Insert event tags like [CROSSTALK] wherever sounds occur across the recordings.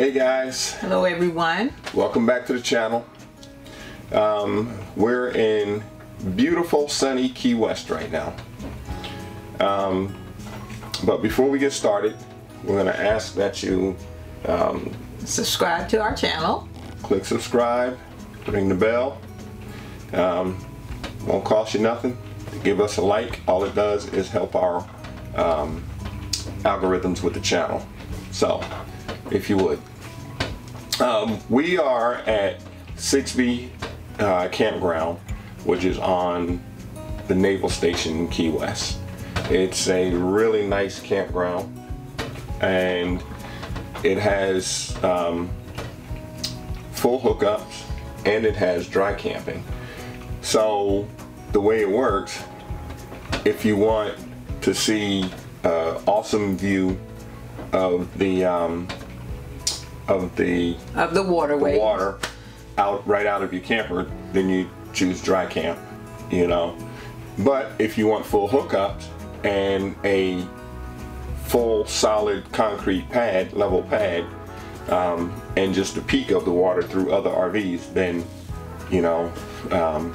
Hey guys, Hello, everyone. welcome back to the channel. Um, we're in beautiful sunny Key West right now. Um, but before we get started, we're going to ask that you Subscribe to our channel. click subscribe, ring the bell. Um, won't cost you nothing. Give us a like. All it does is help our um, algorithms with the channel. So, if you would. Um, we are at Sigsbee uh, Campground, which is on the Naval Station Key West. It's a really nice campground, and it has um, full hookups and it has dry camping. So the way it works, if you want to see an awesome view of the um, of the Of the waterway. water out right out of your camper, then you choose dry camp, you know. But if you want full hookups and a full solid concrete pad, level pad, um, and just a peek of the water through other RVs, then you know, um,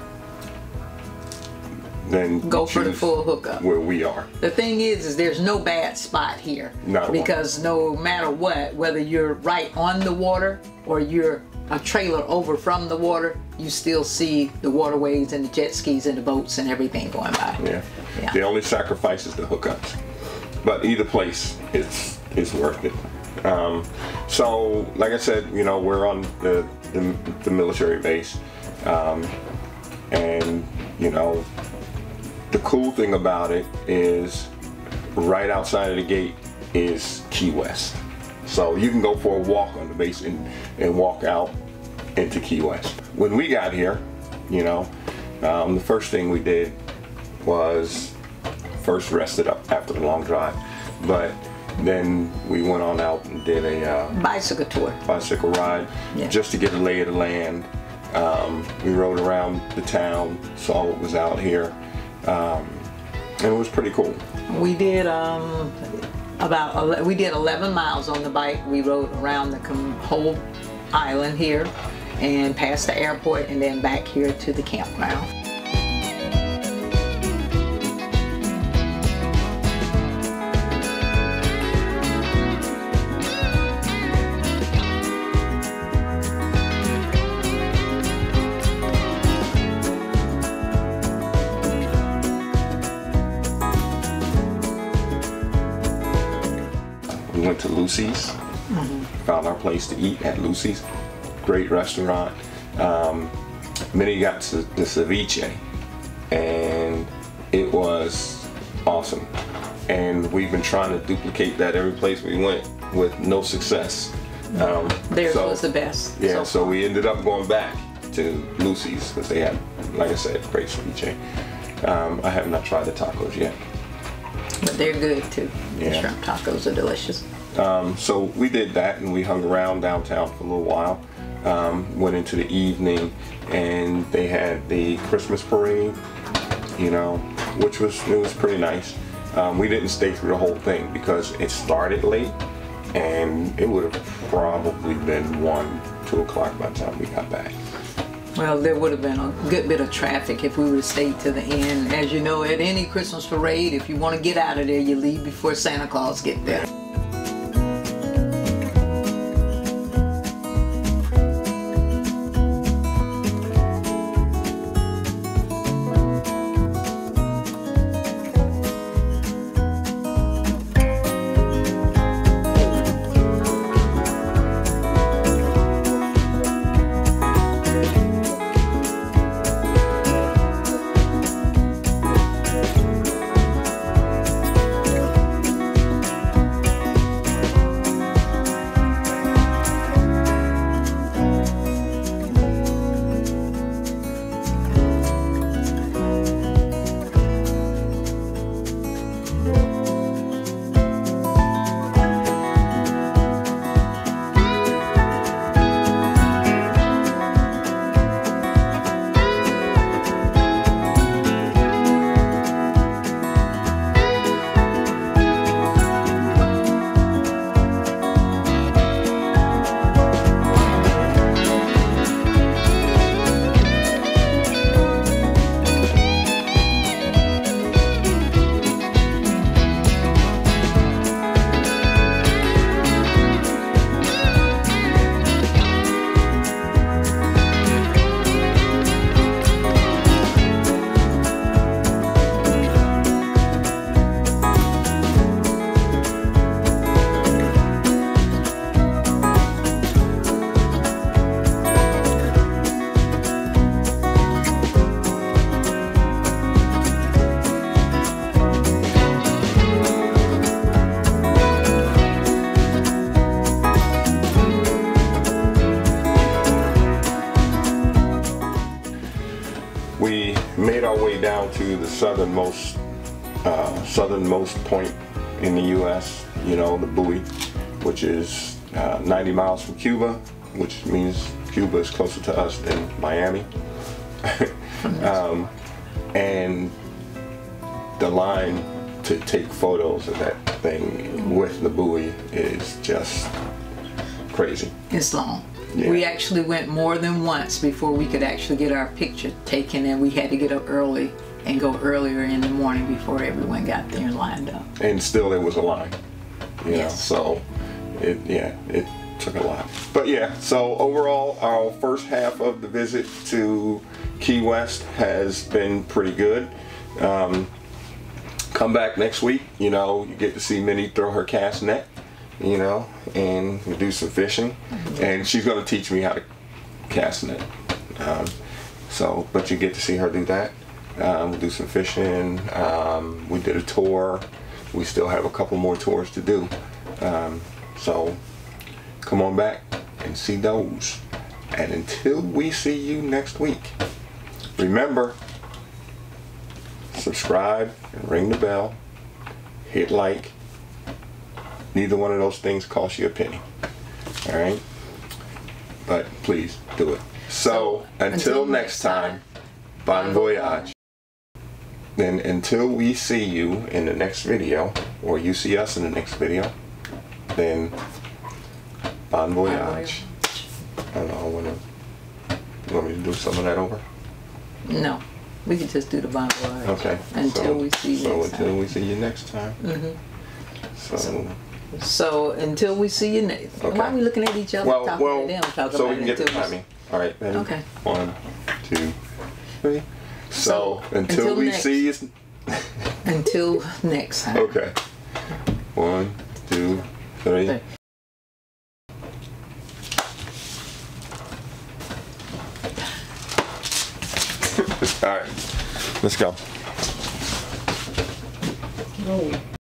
then Go for the full hookup. where we are. The thing is, is there's no bad spot here. Not one. because no matter what, whether you're right on the water or you're a trailer over from the water, you still see the waterways and the jet skis and the boats and everything going by. Yeah. Yeah. The only sacrifice is the hookups. But either place is is worth it. Um, so, like I said, you know, we're on the the, the military base, um, and you know, the cool thing about it is right outside of the gate is Key West. So you can go for a walk on the base and, and walk out into Key West. When we got here, you know, um, the first thing we did was first rested up after the long drive, but then we went on out and did a uh, Bicycle tour. bicycle ride Yeah. just to get a lay of the land. Um, we rode around the town, saw what was out here, um, and it was pretty cool. We did um, about we did 11 miles on the bike. We rode around the whole island here and past the airport and then back here to the campground. We went to Lucy's, found our place to eat at Lucy's, great restaurant. Um, Minnie got to the ceviche, and it was awesome. And we've been trying to duplicate that every place we went with no success. Um, Theirs so- was the best. Yeah, so so we ended up going back to Lucy's because they had, like I said, great ceviche. Um, I have not tried the tacos yet. But they're good too. The Yeah. shrimp tacos are delicious. Um, so we did that and we hung around downtown for a little while. Um, went into the evening and they had the Christmas parade, you know, which was it was pretty nice. Um, we didn't stay through the whole thing because it started late and it would have probably been one, two o'clock by the time we got back. Well, there would have been a good bit of traffic if we would have stayed to the end. As you know, at any Christmas parade, if you want to get out of there, you leave before Santa Claus get there. Most uh, southernmost point in the U.S. You know, the buoy, which is uh, 90 miles from Cuba, which means Cuba is closer to us than Miami. [LAUGHS] um, and the line to take photos of that thing with the buoy is just crazy. It's long. Yeah. We actually went more than once before we could actually get our picture taken, and we had to get up early and go earlier in the morning before everyone got there and lined up. and still there was a line. You know, Yes. so it yeah, it took a lot. But yeah, so overall our first half of the visit to Key West has been pretty good. Um, come back next week, you know, you get to see Minnie throw her cast net, you know, and do some fishing. And she's gonna teach me how to cast net. Um, so, but you get to see her do that. Um, we'll do some fishing. Um, we did a tour. We still have a couple more tours to do. Um, so, come on back and see those. And until we see you next week, remember subscribe and ring the bell, hit like. Neither one of those things cost you a penny. All right? But please do it. So, until, until next time, bon voyage. Then until we see you in the next video, or you see us in the next video, then bon voyage. I don't know, I wanna, you want me to do some of that over? No, we could just do the bon voyage. Okay. Until so- we see you So next until time. we see you next time. Mm-hmm. So, So until we see you next. Okay. Why are we looking at each other well, talking well, to them? Talking so about we can get the timing. All right, ready? Okay. One, two, three. So, So, until, until we next- see you. [LAUGHS] Until next time. Okay. One, two, three. Three. [LAUGHS] All right, let's go. Oh.